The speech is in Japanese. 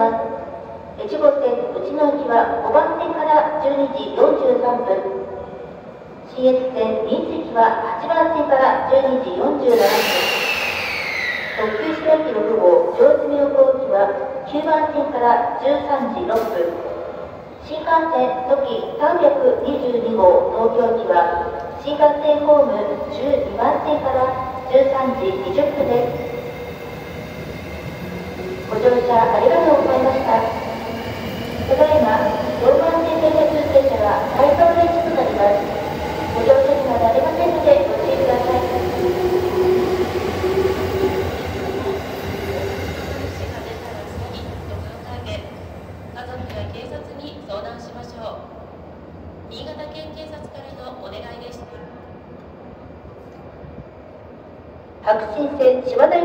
ます。1号線内野行きは5番線から12時43分。新越線臨関は8番線から12時47分。特急白駅6号上津妙高行きは9番線から13時6分。新幹線時322号東京駅は新幹線ホーム12番線から13時20分です。ご乗車ありがとうございました。ただいま4番線電車通停車が再開列となります。ご乗車にはなりませんのでご注意ください。県警察からのお願いでした白新線島田